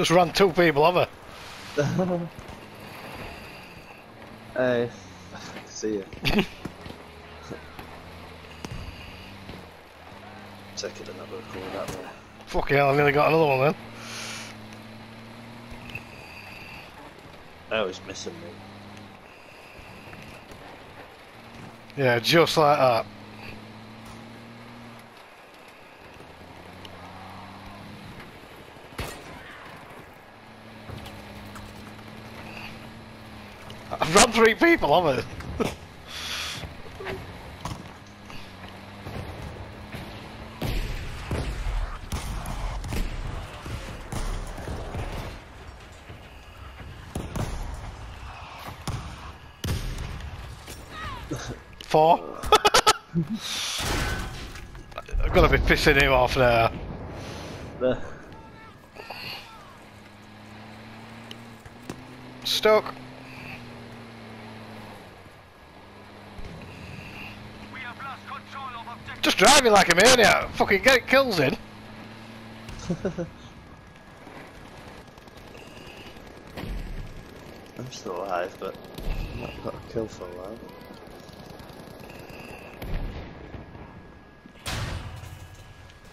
Just ran two people over. Hey, see ya. Taking another call that way. Fucking hell, I nearly got another one then. Oh, he's missing me. Yeah, just like that. I've run three people over. Four. I've got to be pissing him off now. Stuck. Just driving like a maniac. Fucking get kills in. I'm still alive, but I've not got a kill for a while.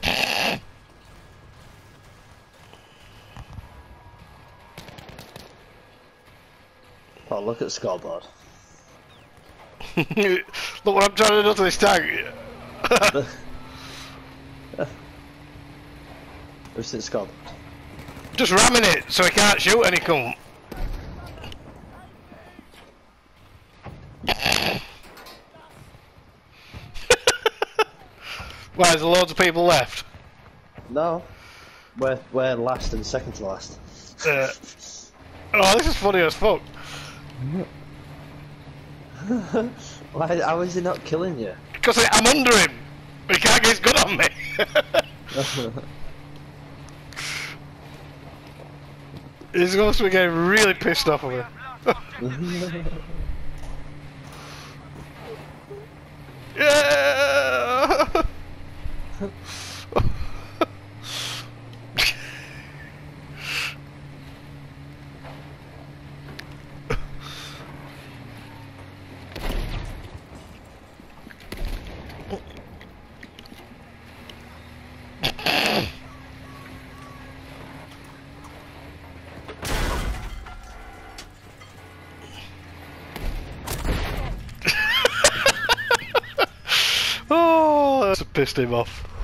Oh, look at scoreboard. Look what I'm trying to do to this tank. Who's it scoreboard? Just ramming it so he can't shoot any cunt. Why, there's loads of people left? No. We're, we're last and second to last. Uh, oh, this is funny as fuck. Why, how is he not killing you? Because I'm under him. He can't get his gun on me. He's going to be getting really pissed off of me. yeah! Oh, that's pissed him off.